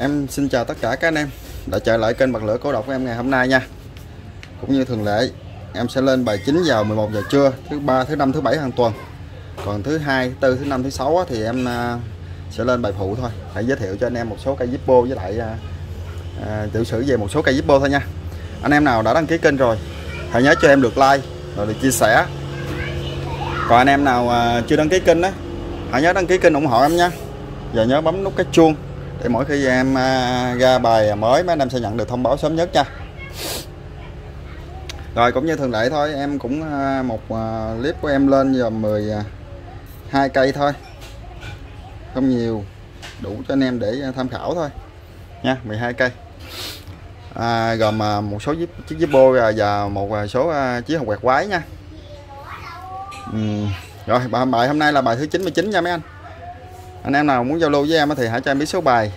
Em xin chào tất cả các anh em đã trở lại kênh bật lửa cổ độc của em ngày hôm nay nha. Cũng như thường lệ, em sẽ lên bài chính vào 11 giờ trưa, thứ ba, thứ năm, thứ bảy hàng tuần. Còn thứ hai, thứ tư, thứ năm, thứ sáu thì em à, sẽ lên bài phụ thôi. Hãy giới thiệu cho anh em một số cây Zippo với lại à, à, tiểu sử về một số cây Zippo thôi nha. Anh em nào đã đăng ký kênh rồi, hãy nhớ cho em được like rồi được chia sẻ. Còn anh em nào à, chưa đăng ký kênh đó, hãy nhớ đăng ký kênh ủng hộ em nha. Và nhớ bấm nút cái chuông để mỗi khi em à, ra bài mới mấy anh em sẽ nhận được thông báo sớm nhất nha. Rồi cũng như thường lệ thôi em cũng à, một à, clip của em lên giờ 12 cây thôi. Không nhiều đủ cho anh em để tham khảo thôi. Nha 12 cây. À, gồm một số chiếc Zippo bô và một số chiếc hồng quẹt quái nha. Ừ. rồi bài hôm nay là bài thứ 99 nha mấy anh anh em nào muốn giao lưu với em thì hãy cho em biết số bài.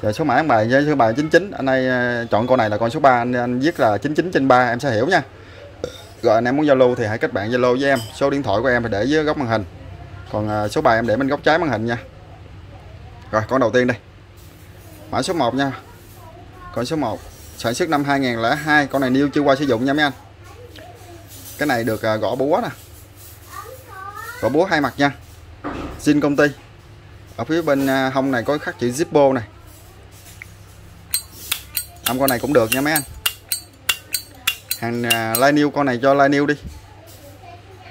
Và số mã bài với số bài 99 anh ấy ờ, chọn con này là con số 3 anh, anh viết là 99 trên 3 em sẽ hiểu nha. Rồi anh em muốn giao lưu thì hãy kết bạn zalo với em. Số điện thoại của em thì để dưới góc màn hình. Còn ờ, số bài em để bên góc trái màn hình nha. Rồi con đầu tiên đây. Mã số 1 nha. Con số 1 sản xuất năm 2002 con này new chưa qua sử dụng nha mấy anh. Cái này được ờ, gõ búa nè. Gõ búa hai mặt nha. Xin công ty ở phía bên à, hông này có khắc chữ Zippo này. Âm con này cũng được nha mấy anh. Hàng à, uh, line new con này cho line new đi.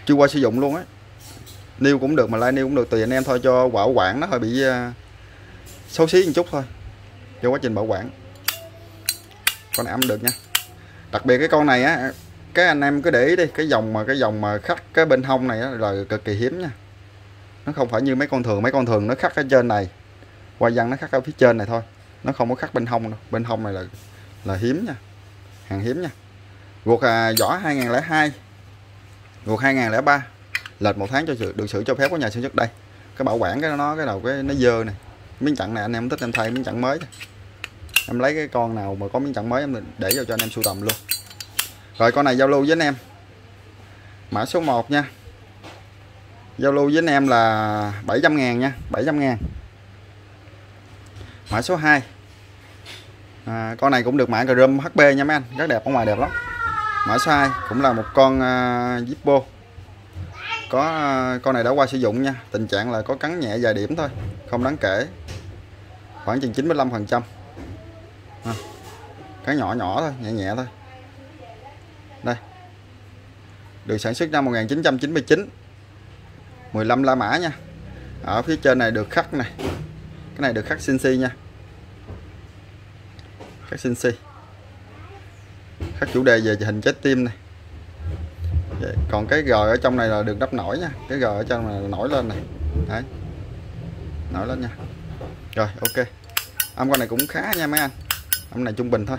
Chưa qua sử dụng luôn á. New cũng được mà line new cũng được tùy anh em thôi cho bảo quản nó hơi bị uh, xấu xí một chút thôi. Cho quá trình bảo quản. Con này âm được nha. Đặc biệt cái con này á cái anh em cứ để ý đi cái dòng mà cái dòng mà khắc cái bên hông này á là cực kỳ hiếm nha nó không phải như mấy con thường. Mấy con thường nó khắc ở trên này. Hoa văn nó khắc ở phía trên này thôi. Nó không có khắc bên hông đâu. Bên hông này là là hiếm nha. Hàng hiếm nha. Ruột à, vỏ 2002 ruột 2003 lệch một tháng cho sự được sự cho phép của nhà sản xuất đây. Cái bảo quản cái nó cái đầu cái nó dơ này. Miếng chặn này anh em thích em thay miếng chặn mới em lấy cái con nào mà có miếng chặn mới em để vào cho anh em sưu tầm luôn. Rồi con này giao lưu với anh em. Mã số 1 nha giao lưu với anh em là 700 ngàn nha 700 ngàn. Mã số 2 à, con này cũng được mã chrome HP nha mấy anh rất đẹp ở ngoài đẹp lắm. Mã số 2 cũng là một con à, uh, Zippo có uh, con này đã qua sử dụng nha tình trạng là có cắn nhẹ vài điểm thôi không đáng kể. Khoảng chừng 95 phần trăm. À, cái nhỏ nhỏ thôi nhẹ nhẹ thôi. Đây. Được sản xuất năm 1999 15 la mã nha. Ở phía trên này được khắc này. Cái này được khắc xin si nha. Khắc xin si. Khắc chủ đề về hình trái tim này. Còn cái g ở trong này là được đắp nổi nha. Cái g ở trong này là nổi lên này. Đấy. Nổi lên nha. Rồi, ok. Âm con này cũng khá nha mấy anh. Âm này trung bình thôi.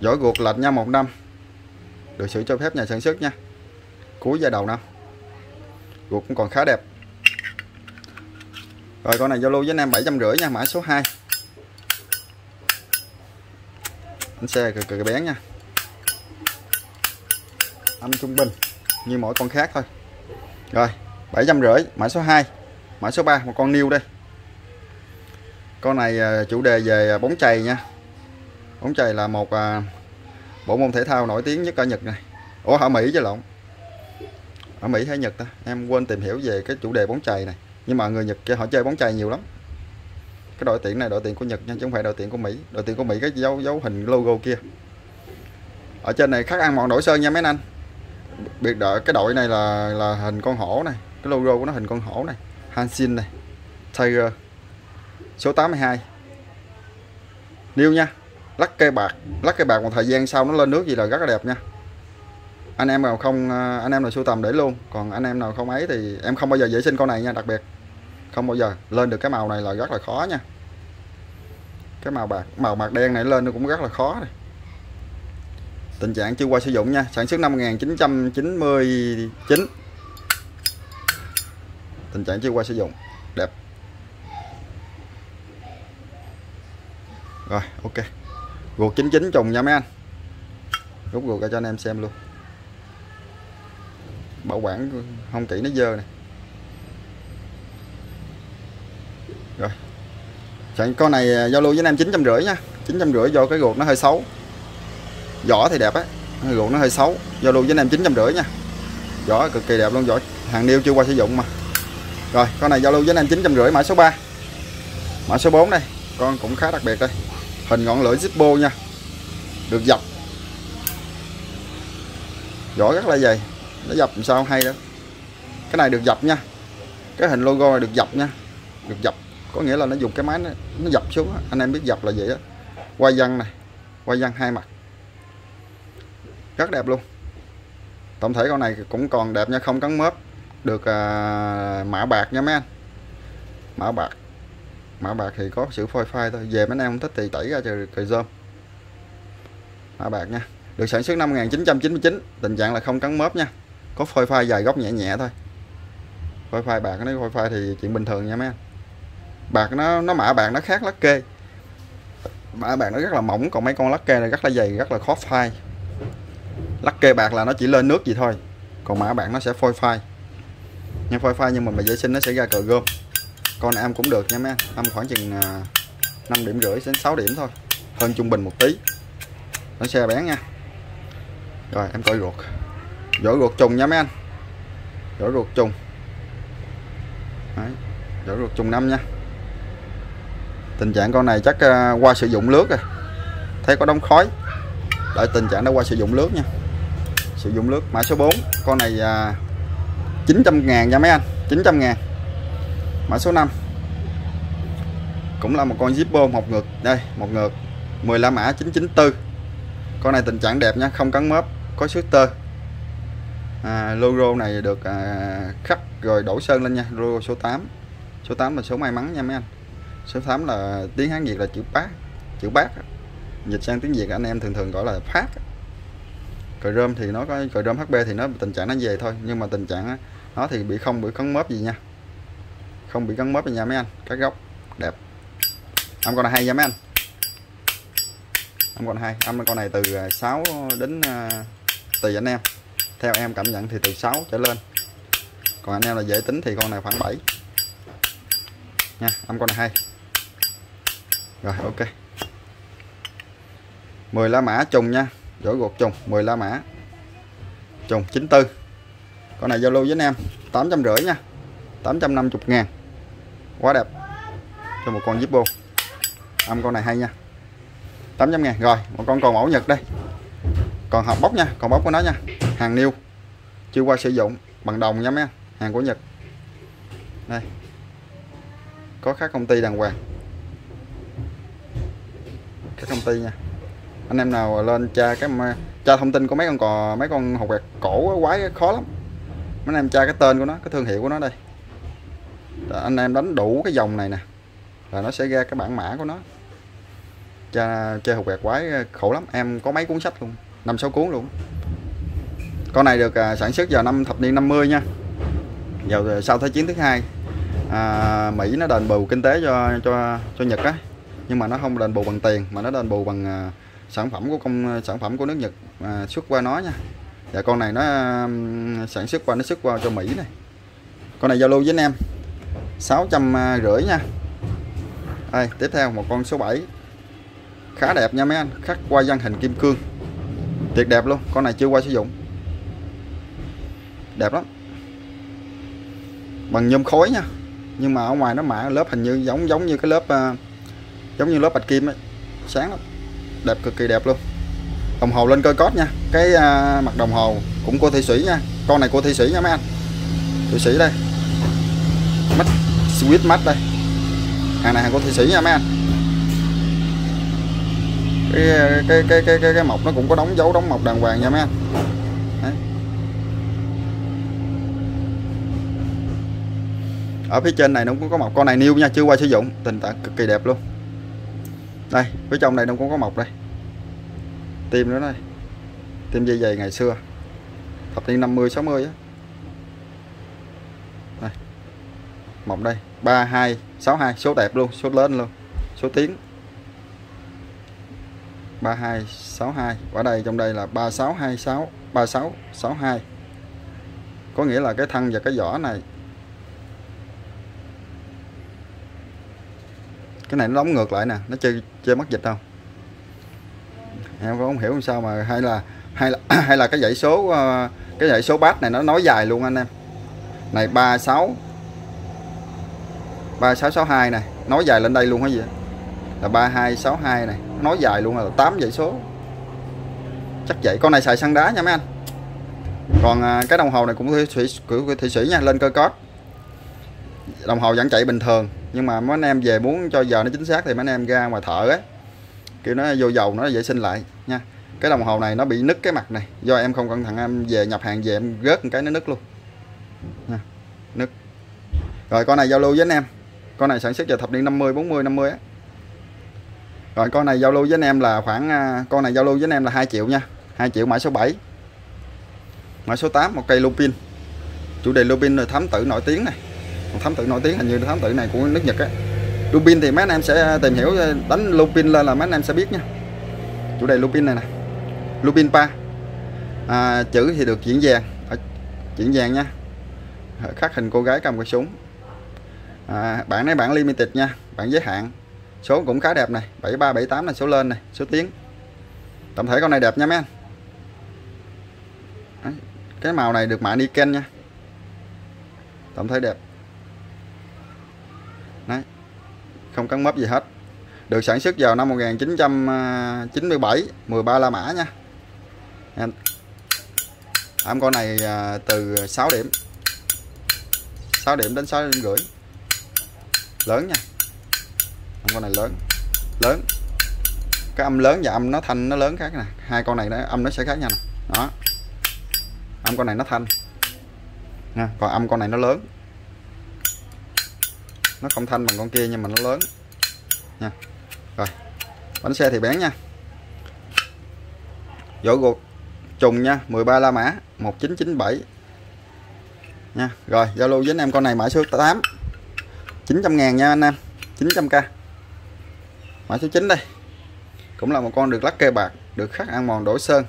Giỏi ruột lệch nha, một năm. Được sự cho phép nhà sản xuất nha. Cuối giai đầu năm ruột cũng còn khá đẹp. Rồi, con này giao lưu với anh em bảy trăm rưỡi nha, mã số 2 bánh xe cực cực bén nha. Âm trung bình, như mỗi con khác thôi. Rồi, bảy trăm rưỡi, mã số 2 mã số 3 một con niêu đây. Con này à, chủ đề về à, bóng chày nha. Bóng chày là một à, bộ môn thể thao nổi tiếng nhất ở Nhật này. Ủa, ở Mỹ chứ lộn ở Mỹ hay Nhật ta? Em quên tìm hiểu về cái chủ đề bóng chày này. Nhưng mà người Nhật họ chơi bóng chày nhiều lắm. Cái đội tuyển này, đội tuyển của Nhật nha, chứ không phải đội tuyển của Mỹ. Đội tuyển của Mỹ cái dấu dấu hình logo kia. Ở trên này khắc ăn mòn đổi sơn nha mấy anh biệt đội, cái đội này là là hình con hổ này. Cái logo của nó hình con hổ này. Hanshin này. Tiger. Số 82 New nha. Lắc cây bạc. Lắc cây bạc một thời gian sau nó lên nước gì là rất là đẹp nha anh em nào không à, anh em nào sưu tầm để luôn. Còn anh em nào không ấy thì em không bao giờ vệ sinh con này nha, đặc biệt. Không bao giờ. Lên được cái màu này là rất là khó nha. Cái màu bạc màu bạc đen này lên nó cũng rất là khó này. Tình trạng chưa qua sử dụng nha. Sản xuất năm 1999 tình trạng chưa qua sử dụng. Đẹp. Rồi, ok. Ruột 99 trùng nha mấy anh. Rút ruột ra cho anh em xem luôn bảo quản không kỹ, nó dơ này rồi. Chạy con này à, giao lưu với anh em chín trăm rưỡi nha. chín trăm rưỡi do cái ruột nó hơi xấu. Vỏ thì đẹp á ruột nó hơi xấu. Giao lưu với anh em chín trăm rưỡi nha. Vỏ cực kỳ đẹp luôn, vỏ hàng niêu chưa qua sử dụng mà. Rồi, con này giao lưu với anh em chín trăm rưỡi, mã số 3 mã số 4 đây, con cũng khá đặc biệt đây. Hình ngọn lửa Zippo nha. Được dập. Vỏ rất là dày nó dập làm sao hay đó. Cái này được dập nha. Cái hình logo này được dập nha. Được dập có nghĩa là nó dùng cái máy nó, nó dập xuống anh em biết dập là vậy đó quay văn này quay văn hai mặt. Rất đẹp luôn. Tổng thể con này cũng còn đẹp nha không cắn mớp. Được à, mã bạc nha mấy anh. Mã bạc. Mã bạc thì có sự phôi phai thôi. Về mấy anh em không thích thì tẩy ra trời trời rơm mã bạc nha. Được sản xuất năm 1999 tình trạng là không cắn mớp nha có phôi phai dài góc nhẹ nhẹ thôi. Phôi phai bạc nó phôi phai thì chuyện bình thường nha mấy anh. Bạc nó nó mã bạc nó khác lắc kê. Mã bạc nó rất là mỏng, còn mấy con lắc kê này rất là dày, rất là khó phai. Lắc kê bạc là nó chỉ lên nước gì thôi, còn mã bạc nó sẽ phôi phai. Nhưng phôi phai nhưng mà vệ sinh nó sẽ ra cờ gom. Con am cũng được nha mấy anh âm khoảng chừng à, 5 điểm rưỡi đến 6 điểm thôi, hơn trung bình một tí. Nó xe bán nha. Rồi, em coi ruột vỏ ruột trùng nha mấy anh. Vỏ ruột trùng. Đấy, vỏ ruột trùng năm nha. Tình trạng con này chắc ờ, qua sử dụng nước rồi. Thấy có đóng khói. Đợi tình trạng nó qua sử dụng nước nha. Sử dụng nước mã số 4 con này à, 900 ngàn nha mấy anh. 900 ngàn. Mã số 5 cũng là một con Zippo một ngược. Đây một ngược. 15 mã 994 con này tình trạng đẹp nha không cắn mớp có shooter à, logo này được à, khắc rồi đổ sơn lên nha logo số 8 số 8 là số may mắn nha mấy anh. Số 8 là tiếng Hán Việt là chữ bát chữ bát dịch sang tiếng Việt anh em thường thường gọi là phát cờ rơm thì nó có cờ rơm HB thì nó tình trạng nó về thôi nhưng mà tình trạng nó thì bị không bị cắn mớp gì nha. Không bị cắn mớp gì nha mấy anh các góc đẹp. Âm con này hay nha mấy anh. Âm con này hay âm con này từ à, 6 đến à, tùy anh em theo em cảm nhận thì từ 6 trở lên. Còn anh em là dễ tính thì con này khoảng 7 nha âm con này hay. Rồi, ok. 10 lá mã trùng nha vỏ gột trùng 10 lá mã. Trùng 94 con này giao lưu với anh em 850 nha 850 ngàn. Quá đẹp. Cho một con Zippo. Âm con này hay nha. 800 ngàn, rồi, một con còn mẫu Nhật đây. Còn hộp bóc nha còn bóc của nó nha hàng niêu chưa qua sử dụng, bằng đồng nha mấy hàng của Nhật. Đây. Có các công ty đàng hoàng. Các công ty nha. Anh em nào lên tra cái tra thông tin của mấy con cò, mấy con hột quẹt cổ quái khó lắm. Mấy anh em tra cái tên của nó, cái thương hiệu của nó đây. Anh em đánh đủ cái dòng này nè, là nó sẽ ra cái bản mã của nó. Cha chơi hột quẹt quái à, khổ lắm. Em có mấy cuốn sách luôn, năm sáu cuốn luôn con này được à, sản xuất vào năm thập niên 50 nha. Vào à, sau thế chiến thứ hai à, Mỹ nó đền bù kinh tế cho cho cho Nhật á. Nhưng mà nó không đền bù bằng tiền mà nó đền bù bằng à, sản phẩm của công à, sản phẩm của nước Nhật à, xuất qua nó nha. Và con này nó à, sản xuất qua nó xuất qua cho Mỹ này. Con này giao lưu với anh em. Sáu trăm à, rưỡi nha. Đây tiếp theo một con số 7 khá đẹp nha mấy anh. Khắc qua văn hình kim cương. Tuyệt đẹp luôn. Con này chưa qua sử dụng đẹp lắm. Bằng nhôm khối nha. Nhưng mà ở ngoài nó mạ lớp hình như giống giống như cái lớp uh, giống như lớp bạch kim ấy. Sáng lắm. Đẹp cực kỳ đẹp luôn. Đồng hồ lên cơ cốt nha. Cái uh, mặt đồng hồ cũng của thị sĩ nha. Con này của thị sĩ nha mấy anh. Thị sĩ đây. Mắt switch mắt đây. Hàng này hàng của thị sĩ nha mấy anh. Cái ờ, cái cái cái cái, cái mộc nó cũng có đóng dấu đóng mộc đàng hoàng nha mấy anh. Ở phía trên này nó cũng có mọc. Con này new nha, chưa qua sử dụng. Tình trạng cực kỳ đẹp luôn. Đây, phía trong này nó cũng có mọc đây. Tim nữa đây tim dây dày ngày xưa. Thập niên 50 60 á. Đây. Mọc đây. 3262 số đẹp luôn, số lớn luôn. Số tiếng. 3262 ở đây, trong đây là 3626 3662 có nghĩa là cái thân và cái vỏ này cái này nó đóng ngược lại nè nó chơi chơi mất dịch không? Em có không hiểu sao mà hay là hay là hay là cái dãy số ờ, cái dãy số bát này nó nói dài luôn anh em. Này 36 3662 này nói dài lên đây luôn hả gì? Là 3262 này nói dài luôn là 8 dãy số. Chắc vậy con này xài xăng đá nha mấy anh. Còn ờ, cái đồng hồ này cũng thủy, thủy, của thủy sĩ nha lên cơ cót. Đồng hồ vẫn chạy bình thường nhưng mà mấy anh em về muốn cho giờ nó chính xác thì mấy anh em ra ngoài thợ ấy. Kêu nó vô dầu nó vệ sinh lại, nha. Cái đồng hồ này nó bị nứt cái mặt này, do em không cẩn thận, em về nhập hàng về em rớt một cái nó nứt luôn. Nha. nứt. Rồi con này giao lưu với anh em. Con này sản xuất vào thập niên 50 40 50 á. Rồi con này giao lưu với anh em là khoảng à, con này giao lưu với anh em là 2 triệu nha. 2 triệu mã số 7 mã số 8 một cây lupin. Chủ đề lupin rồi thám tử nổi tiếng này thám tử nổi tiếng hình như thám tử này của nước Nhật á. Lupin thì mấy anh em sẽ tìm hiểu ờ, đánh lupin lên là mấy anh em sẽ biết nha. Chủ đề lupin này nè. Lupin pa. À, chữ thì được chuyển vàng. Diễn vàng nha. Khắc hình cô gái cầm cái súng. À, bản này bản limited nha bản giới hạn. Số cũng khá đẹp này 7378 là số lên này số tiếng. Tổng thể con này đẹp nha mấy anh. Đấy. cái màu này được mạ Niken nha. Tổng thể đẹp. Đấy. không cắn mấp gì hết. Được sản xuất vào năm 1997 13 La Mã nha. Em. Con này à, từ 6 điểm. 6 điểm đến 6 điểm rưỡi. Lớn nha. Âm con này lớn. Lớn. Cái âm lớn và âm nó thanh nó lớn khác nè. Hai con này nó, âm nó sẽ khác nhau nè. Đó. Âm con này nó thanh. Nha. Còn âm con này nó lớn nó không thanh bằng con kia nhưng mà nó lớn. Nha. Rồi. Bánh xe thì bén nha. Vỏ ruột trùng nha. 13 la mã. 1997 nha. Rồi, giao lưu với anh em con này mã số 8 900 ngàn nha anh em. 900k mã số 9 đây. Cũng là một con được lắc kê bạc, được khắc ăn mòn đổi sơn.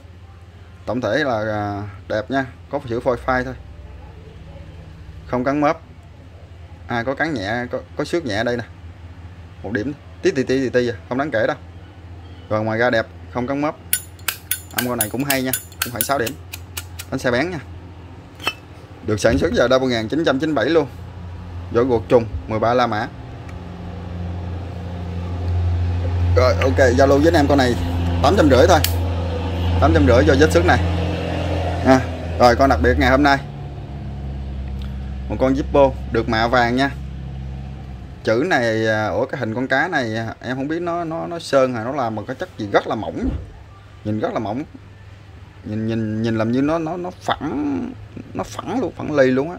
Tổng thể là à, đẹp nha. Có chữ phôi phai thôi. Không cắn mớp à có cắn nhẹ có, có xước nhẹ đây nè. Một điểm. Tí tì tí tì tì không đáng kể đâu. Rồi ngoài ra đẹp. Không cắn mớp. Âm con này cũng hay nha. Cũng khoảng 6 điểm. Bánh xe bén nha. Được sản xuất vào năm 1997 luôn. Vỏ guộc trùng 13 la mã. Rồi ok. Giao lưu với anh em con này tám trăm rưỡi thôi. Tám trăm rưỡi cho vết xước này. À, rồi con đặc biệt ngày hôm nay một con Zippo được mạ vàng nha. Chữ này à, ở cái hình con cá này à, em không biết nó nó nó sơn hay nó làm một cái chất gì rất là mỏng. Nhìn rất là mỏng. Nhìn nhìn nhìn làm như nó nó nó phẳng nó phẳng luôn phẳng lì luôn á.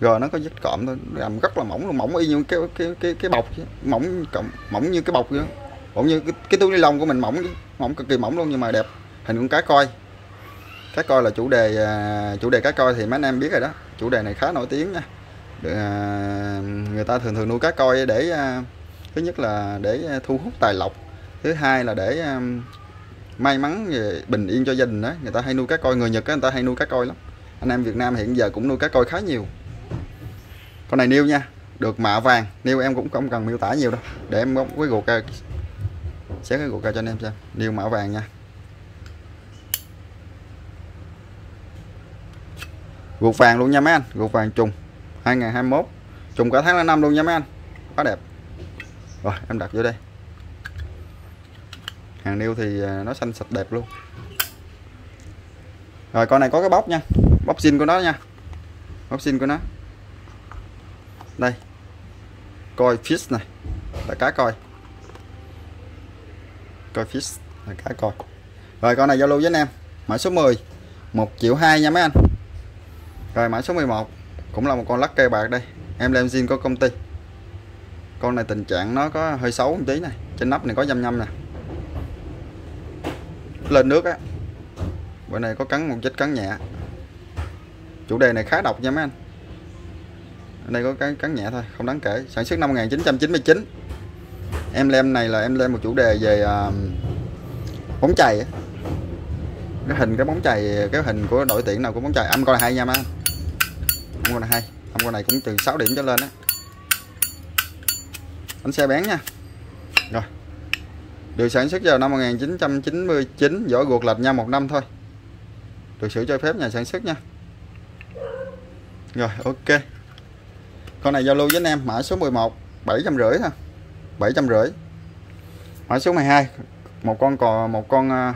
Rồi nó có vết cộm thôi làm rất là mỏng luôn mỏng y như cái cái cái cái bọc mỏng cọm, mỏng như cái bọc vậy. Cũng như cái, cái túi ni lông của mình mỏng mỏng cực kỳ mỏng luôn nhưng mà đẹp. Hình con cá coi. Cá coi là chủ đề à, chủ đề cá coi thì mấy anh em biết rồi đó chủ đề này khá nổi tiếng nha. À, người ta thường thường nuôi cá coi để à, thứ nhất là để thu hút tài lộc thứ hai là để à, may mắn về bình yên cho gia đình đó người ta hay nuôi cá coi người nhật đó, người ta hay nuôi cá coi lắm. Anh em việt nam hiện giờ cũng nuôi cá coi khá nhiều. Con này niêu nha được mạ vàng. Niêu em cũng không cần miêu tả nhiều đâu. Để em bóc cái gột ra xé cái gột ra cho anh em xem. Niêu mạ vàng nha. Gột vàng luôn nha mấy anh. Gột vàng trùng. 2021 trùng cả tháng năm luôn nha mấy anh. Quá đẹp. Rồi, em đặt vô đây. Hàng niêu thì à, nó xanh sạch đẹp luôn. Rồi, con này có cái bóc nha. Bóc xin của nó nha. Bóc xin của nó. Đây. Coi fish này. Là cá coi. Coi fish là cá coi. Rồi, con này giao lưu với anh em. Mã số 10 1 triệu 2 nha mấy anh rồi mã số 11 cũng là một con lắc cây bạc đây. Em làm zin có công ty. Con này tình trạng nó có hơi xấu một tí này. Trên nắp này có dăm nhăm nè. Lên nước á. Bữa này có cắn một vết cắn nhẹ. Chủ đề này khá độc nha mấy anh. Ở đây có cái cắn nhẹ thôi không đáng kể. Sản xuất năm 1999 em lem này là em lem một chủ đề về uh, bóng chày cái hình cái bóng chày cái hình của đội tuyển nào của bóng chày. Âm coi hay nha má anh con này hay. Âm con này cũng từ 6 điểm trở lên á. Bánh xe bén nha. Rồi. Được sản xuất vào năm 1999 vỏ ruột lệch nha, một năm thôi. Được sự cho phép nhà sản xuất nha. Rồi, ok. Con này giao lưu với anh em, mã số 11 750 ha 750 mã số 12 một con cò, một con à,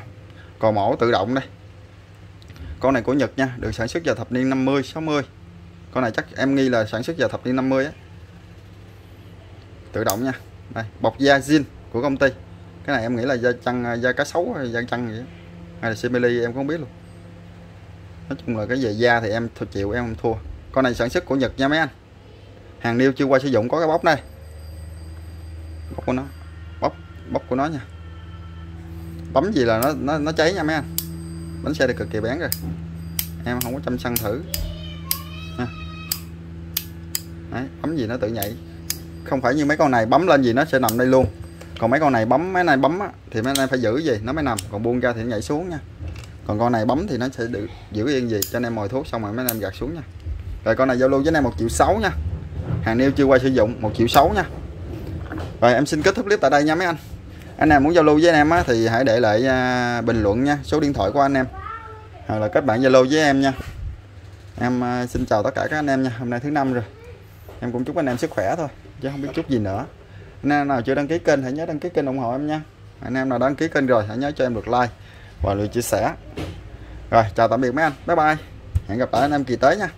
cò mổ tự động đây. Con này của Nhật nha, được sản xuất vào thập niên 50 60 con này chắc em nghi là sản xuất vào thập niên 50 á. Tự động nha. Đây bọc da zin của công ty. Cái này em nghĩ là da chăn à, da cá sấu hay da chăn vậy hay là simili em không biết luôn. Nói chung là cái về da thì em thôi chịu em không thua. Con này sản xuất của Nhật nha mấy anh. Hàng niêu chưa qua sử dụng có cái bóc đây bóc của nó. Bóc bóc của nó nha. Bấm gì là nó nó, nó cháy nha mấy anh. Bánh xe thì cực kỳ bén rồi. Em không có chăm săn thử. Đấy, bấm gì nó tự nhảy. Không phải như mấy con này bấm lên gì nó sẽ nằm đây luôn. Còn mấy con này bấm mấy này bấm á, thì mấy này phải giữ gì nó mới nằm. Còn buông ra thì nó nhảy xuống nha. Còn con này bấm thì nó sẽ giữ, giữ yên gì cho anh em mồi thuốc xong rồi mấy anh em gạt xuống nha. Rồi con này giao lưu với anh em một triệu sáu nha. Hàng nêu chưa qua sử dụng một triệu sáu nha. Rồi em xin kết thúc clip tại đây nha mấy anh. Anh em muốn giao lưu với anh em á, thì hãy để lại à, bình luận nha số điện thoại của anh em. Hoặc là kết bạn zalo với em nha. Em à, xin chào tất cả các anh em nha hôm nay thứ năm rồi em cũng chúc anh em sức khỏe thôi, chứ không biết chút gì nữa. Anh em nào chưa đăng ký kênh hãy nhớ đăng ký kênh ủng hộ em nha. Anh em nào đăng ký kênh rồi hãy nhớ cho em được like và lượt chia sẻ. Rồi, chào tạm biệt mấy anh. Bye bye. Hẹn gặp lại anh em kỳ tới nha.